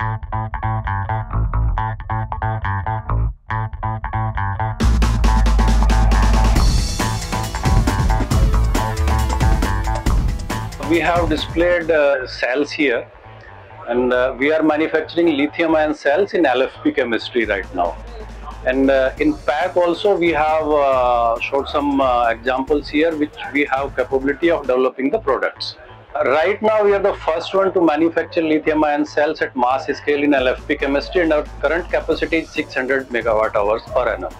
We have displayed uh, cells here and uh, we are manufacturing lithium ion cells in LFP chemistry right now. And uh, in pack also we have uh, showed some uh, examples here which we have capability of developing the products. Right now we are the first one to manufacture lithium ion cells at mass scale in LFP chemistry and our current capacity is 600 megawatt hours per annum.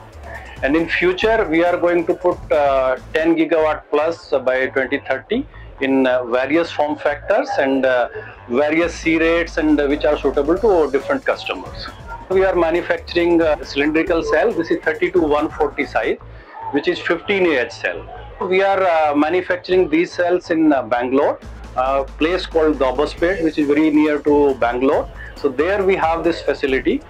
And in future we are going to put uh, 10 gigawatt plus by 2030 in uh, various form factors and uh, various C rates and uh, which are suitable to different customers. We are manufacturing a cylindrical cell. This is 30 to 140 size, which is 15 Ah cell. We are uh, manufacturing these cells in uh, Bangalore, a place called Dobbaspet, which is very near to Bangalore. So there we have this facility.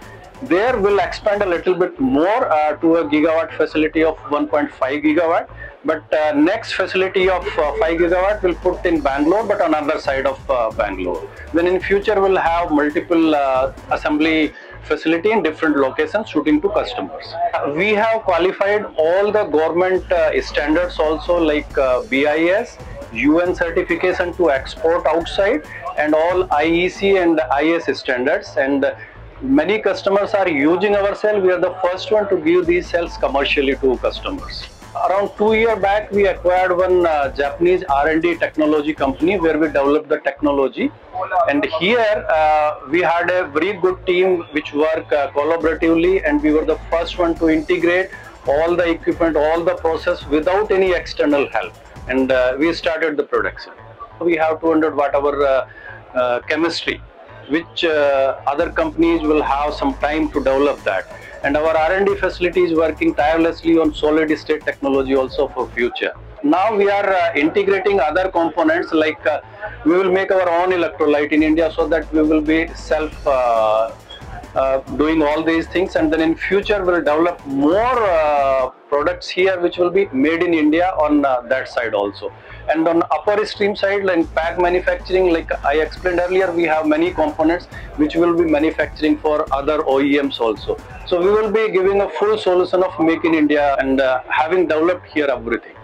There we'll expand a little bit more uh, to a gigawatt facility of 1.5 gigawatt but uh, next facility of uh, 5 gigawatt will put in Bangalore but on other side of uh, Bangalore. Then in future we'll have multiple uh, assembly facility in different locations shooting to customers. We have qualified all the government uh, standards also like uh, BIS, UN certification to export outside and all IEC and IS standards. And many customers are using our cell. We are the first one to give these cells commercially to customers. Around two year back we acquired one uh, japanese r&d technology company where we developed the technology. And here uh, we had a very good team which work uh, collaboratively and we were the first one to integrate all the equipment all the process without any external help and uh, we started the production we have 200 watt hour uh, uh, chemistry which other companies will have some time to develop that and our R&D facility is working tirelessly on solid state technology also for future. Now we are uh, integrating other components like uh, we will make our own electrolyte in India so that we will be self uh, doing all these things and then in future we'll develop more uh, products here which will be made in India on uh, that side also. And on upper stream side like pack manufacturing like I explained earlier we have many components which will be manufacturing for other OEMs also. So we will be giving a full solution of make in India and uh, having developed here everything